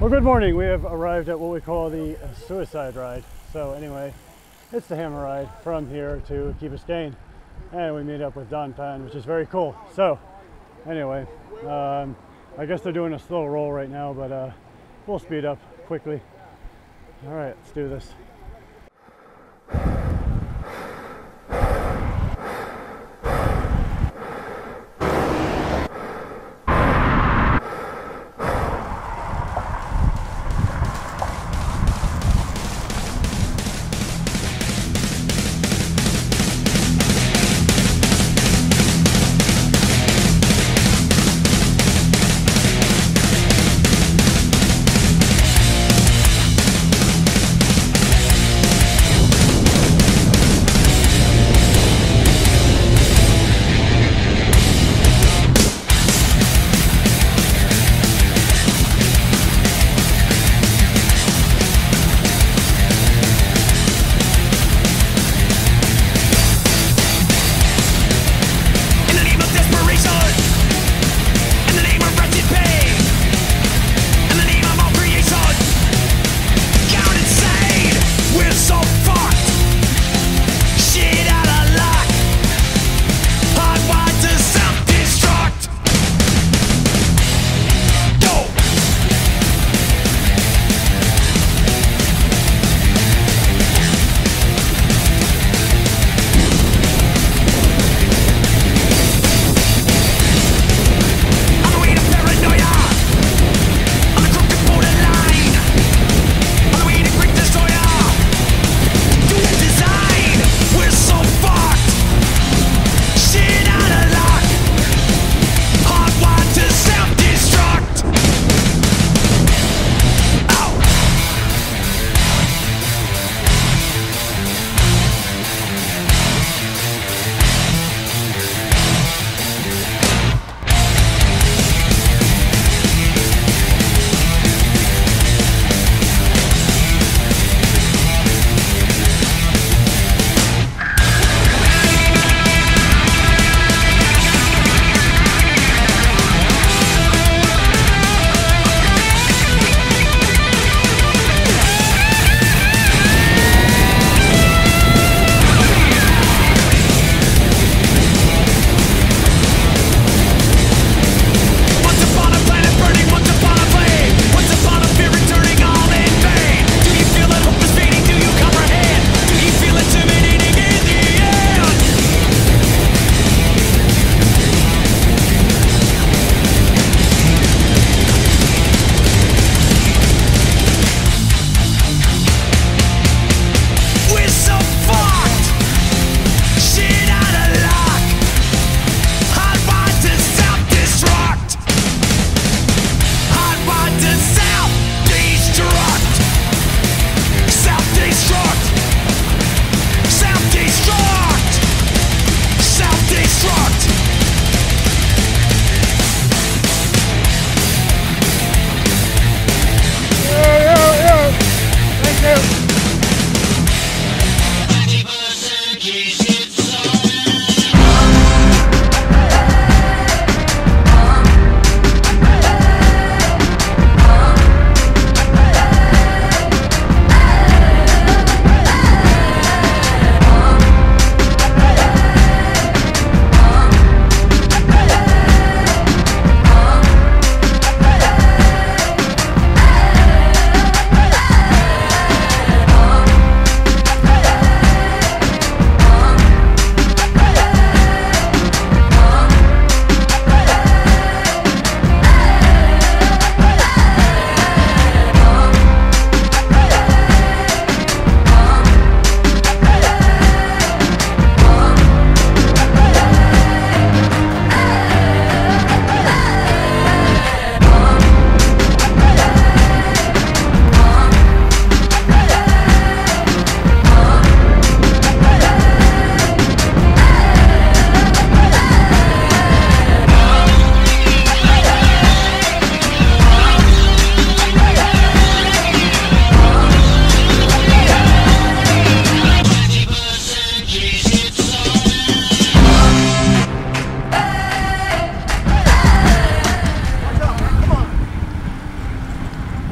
Well, good morning. We have arrived at what we call the suicide ride. So anyway, it's the hammer ride from here to Key Biscayne. And we meet up with Don Pan, which is very cool. So anyway, um, I guess they're doing a slow roll right now, but uh, we'll speed up quickly. All right, let's do this.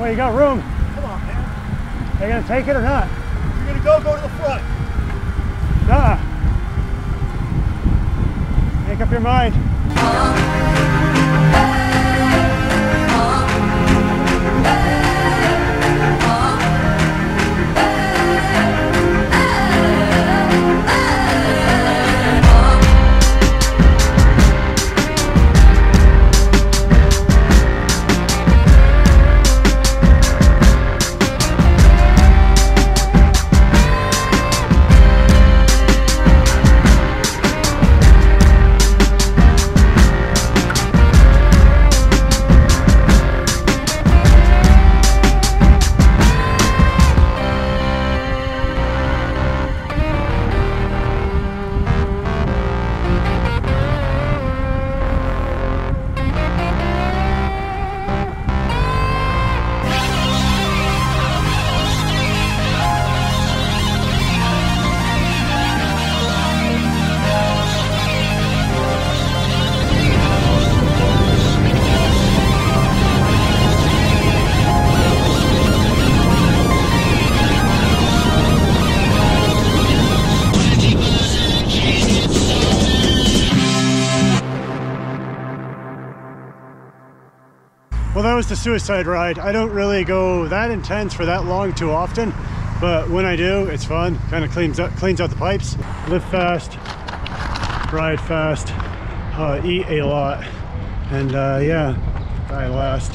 Well, you got room. Come on, man. Are you gonna take it or not? If you're gonna go, go to the front. Nah. Make up your mind. Well, that was the suicide ride. I don't really go that intense for that long too often, but when I do, it's fun. Kind of cleans up, cleans out the pipes. Live fast, ride fast, uh, eat a lot, and uh, yeah, die last.